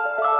you